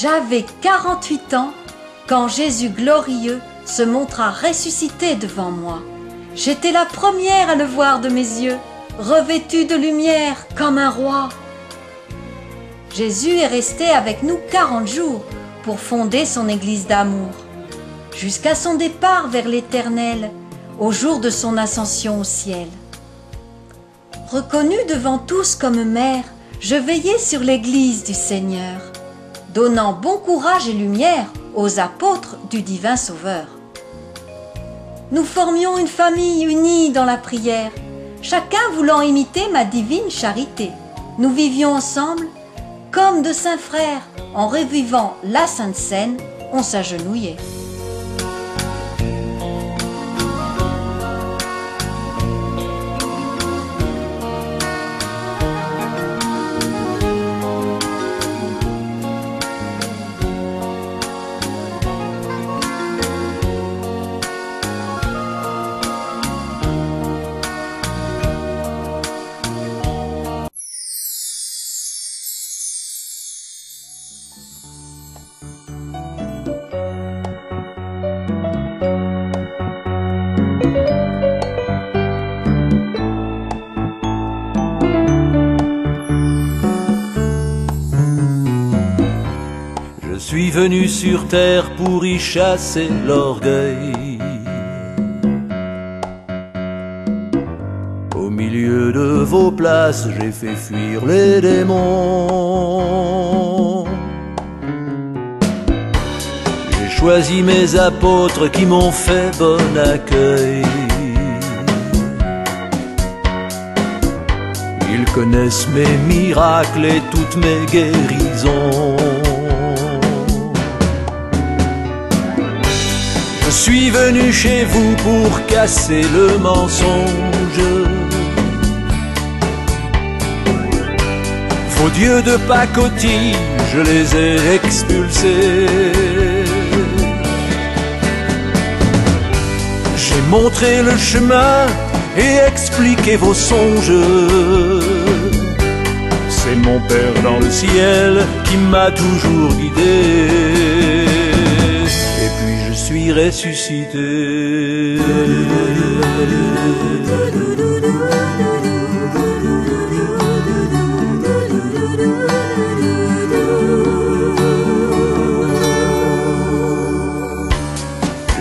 J'avais 48 ans quand Jésus glorieux se montra ressuscité devant moi. J'étais la première à le voir de mes yeux, revêtu de lumière comme un roi. Jésus est resté avec nous 40 jours pour fonder son Église d'amour, jusqu'à son départ vers l'Éternel, au jour de son ascension au ciel. Reconnu devant tous comme mère, je veillais sur l'Église du Seigneur, donnant bon courage et lumière aux apôtres du divin Sauveur. Nous formions une famille unie dans la prière, chacun voulant imiter ma divine charité. Nous vivions ensemble comme de saints frères, en revivant la Sainte Seine, on s'agenouillait. Venu sur terre pour y chasser l'orgueil. Au milieu de vos places, j'ai fait fuir les démons. J'ai choisi mes apôtres qui m'ont fait bon accueil. Ils connaissent mes miracles et toutes mes guérisons. Suis venu chez vous pour casser le mensonge. Vos dieux de pacotille, je les ai expulsés. J'ai montré le chemin et expliqué vos songes. C'est mon Père dans le ciel qui m'a toujours guidé.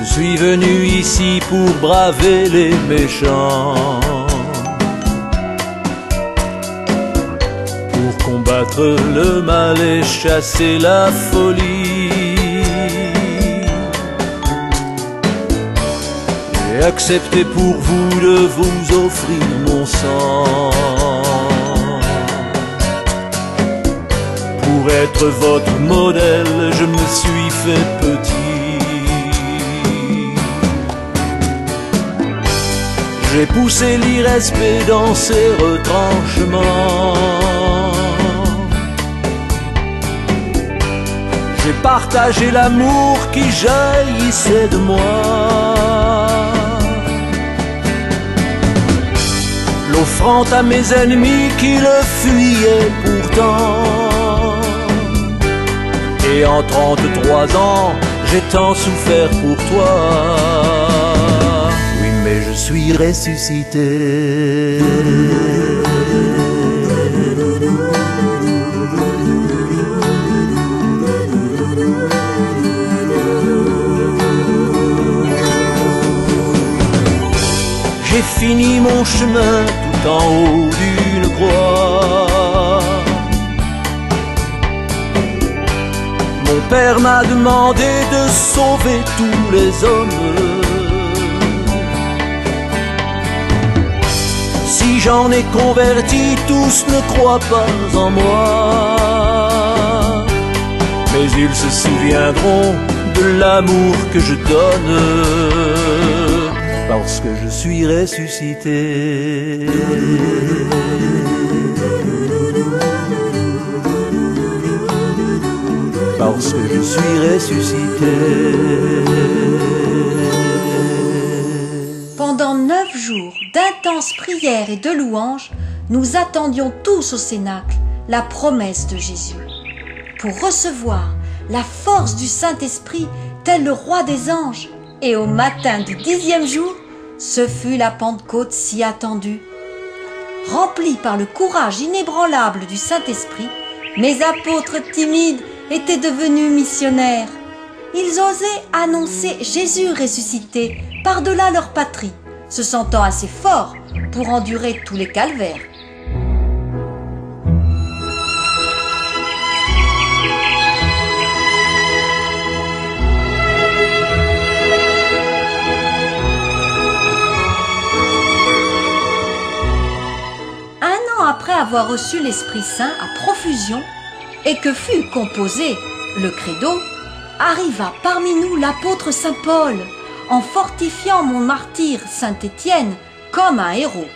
Je suis venu ici pour braver les méchants. Pour combattre le mal et chasser la folie. J'ai accepté pour vous de vous offrir mon sang. Pour être votre modèle, je me suis fait petit. J'ai poussé l'irrespect dans ses retranchements. J'ai partagé l'amour qui jaillissait de moi. L'offrant à mes ennemis qui le fuyaient pourtant. Et en 33 ans, j'ai tant souffert pour toi. Oui, mais je suis ressuscité. J'ai fini mon chemin en haut d'une croix. Mon père m'a demandé de sauver tous les hommes. Si j'en ai converti, tous ne croient pas en moi. Mais ils se souviendront de l'amour que je donne parce que je suis ressuscité. Je suis ressuscité. Pendant neuf jours d'intenses prières et de louanges, nous attendions tous au Cénacle la promesse de Jésus. Pour recevoir la force du Saint-Esprit, tel le roi des anges. Et au matin du dixième jour, ce fut la Pentecôte si attendue. Remplis par le courage inébranlable du Saint-Esprit, mes apôtres timides étaient devenus missionnaires. Ils osaient annoncer Jésus ressuscité par-delà leur patrie, se sentant assez forts pour endurer tous les calvaires. Après avoir reçu l'Esprit Saint à profusion et que fut composé le credo, arriva parmi nous l'apôtre Saint Paul, en fortifiant mon martyr Saint Étienne comme un héros.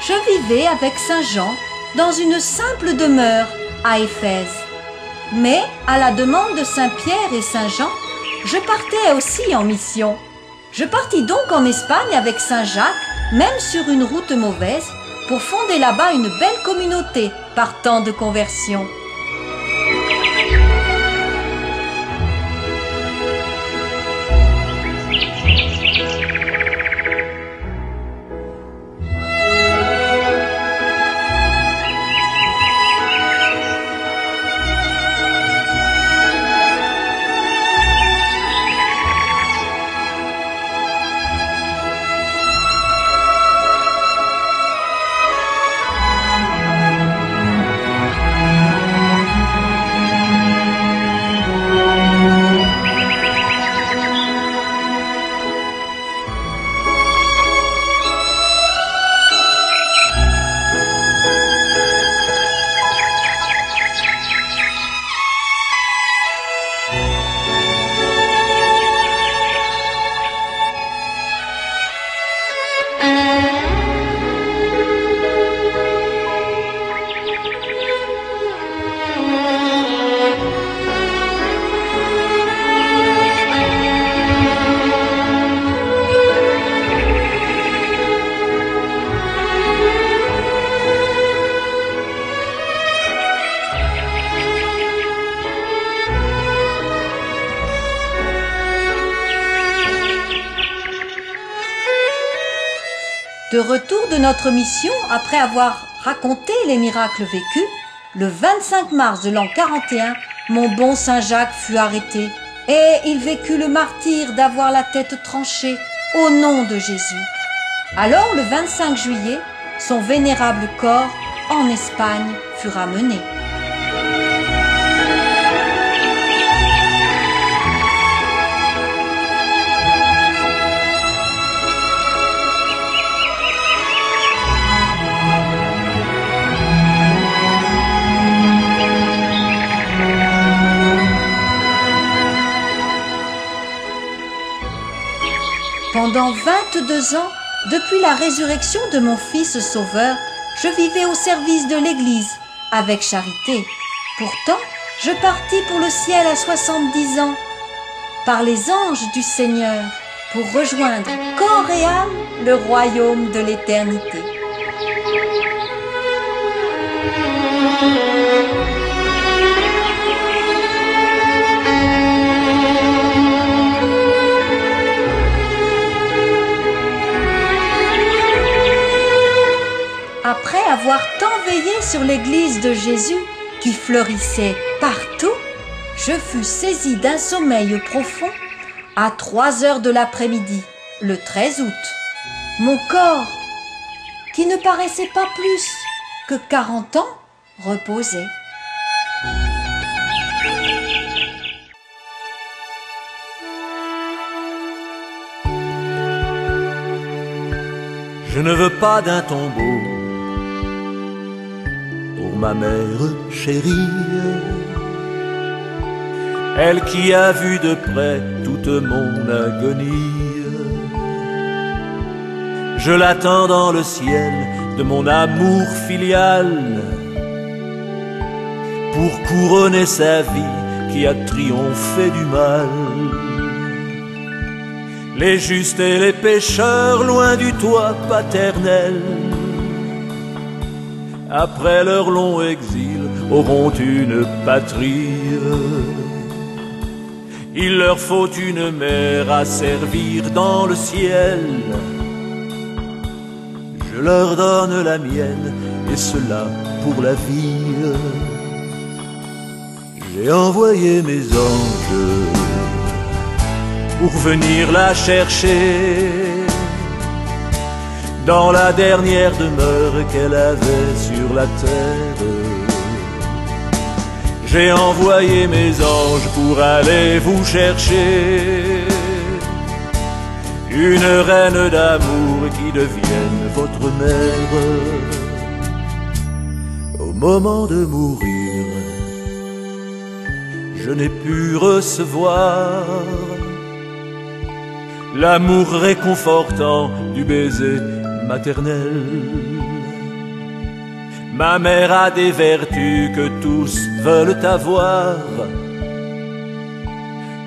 Je vivais avec Saint Jean dans une simple demeure à Éphèse. Mais, à la demande de Saint Pierre et Saint Jean, je partais aussi en mission. Je partis donc en Espagne avec Saint Jacques, même sur une route mauvaise, pour fonder là-bas une belle communauté partant de conversion. De retour de notre mission, après avoir raconté les miracles vécus, le 25 mars de l'an 41, mon bon Saint Jacques fut arrêté et il vécut le martyr d'avoir la tête tranchée au nom de Jésus. Alors le 25 juillet, son vénérable corps en Espagne fut ramené. Pendant 22 ans, depuis la résurrection de mon Fils Sauveur, je vivais au service de l'Église, avec charité. Pourtant, je partis pour le ciel à 70 ans, par les anges du Seigneur, pour rejoindre corps et âme le royaume de l'éternité. Sur l'église de Jésus qui fleurissait partout, je fus saisi d'un sommeil profond à 3 heures de l'après-midi, le 13 août. Mon corps, qui ne paraissait pas plus que 40 ans, reposait. Je ne veux pas d'un tombeau ma mère chérie, elle qui a vu de près toute mon agonie. Je l'attends dans le ciel de mon amour filial pour couronner sa vie qui a triomphé du mal. les justes et les pécheurs loin du toit paternel. Après leur long exil, auront une patrie. Il leur faut une mère à servir dans le ciel. Je leur donne la mienne et cela pour la vie. J'ai envoyé mes anges pour venir la chercher dans la dernière demeure qu'elle avait sur la terre. J'ai envoyé mes anges pour aller vous chercher une reine d'amour qui devienne votre mère au moment de mourir. Je n'ai pu recevoir l'amour réconfortant du baiser Ma mère a des vertus que tous veulent avoir.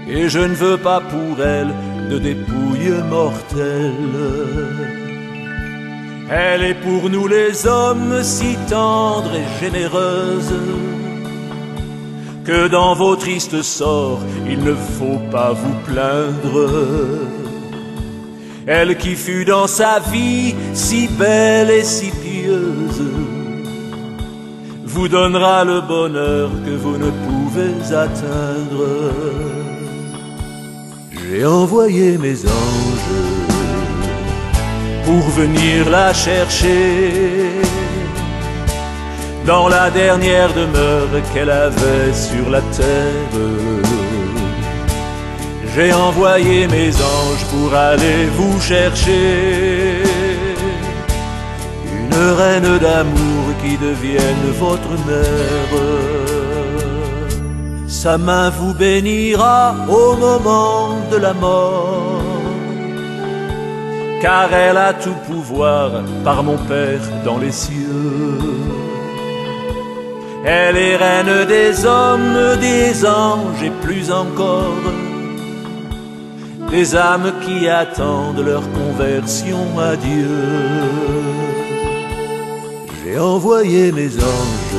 Et je ne veux pas pour elle de dépouille mortelle. Elle est pour nous les hommes si tendre et généreuse que dans vos tristes sorts il ne faut pas vous plaindre elle qui fut dans sa vie si belle et si pieuse, vous donnera le bonheur que vous ne pouvez atteindre. J'ai envoyé mes anges pour venir la chercher dans la dernière demeure qu'elle avait sur la terre. J'ai envoyé mes anges pour aller vous chercher une reine d'amour qui devienne votre mère. Sa main vous bénira au moment de la mort, car elle a tout pouvoir par mon Père dans les cieux. Elle est reine des hommes, des anges et plus encore des âmes qui attendent leur conversion à Dieu. J'ai envoyé mes anges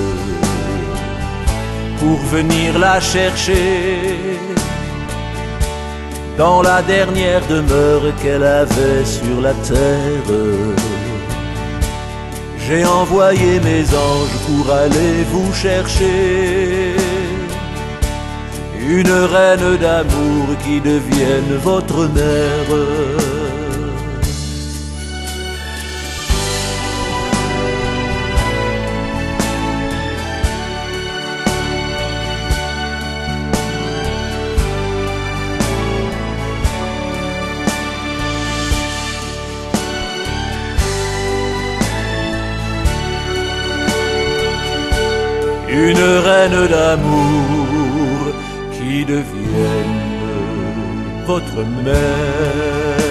pour venir la chercher dans la dernière demeure qu'elle avait sur la terre. J'ai envoyé mes anges pour aller vous chercher une reine d'amour qui devienne votre mère. Une reine d'amour votre mère.